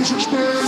Jesus' name.